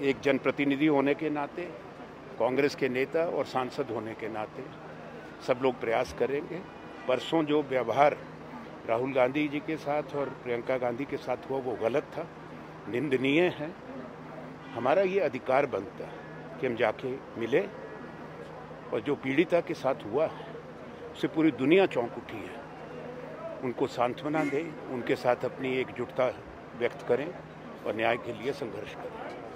एक जनप्रतिनिधि होने के नाते, कांग्रेस के नेता और सांसद होने के नाते, सब लोग प्रयास करेंगे। परसों जो व्यवहार राहुल गांधी जी के साथ और प्रियंका गांधी के साथ हुआ, वो गलत था, निंदनीय है। हमारा ये अधिकार बनता है कि हम जाके मिले और जो पीड़िता के साथ हुआ है, उसे पूरी दुनिया चौंक उठी है। उनको सांत्वना दें, उनके साथ अपनी एकजुटता व्यक्त करें और न्याय के लिए संघर्ष करें।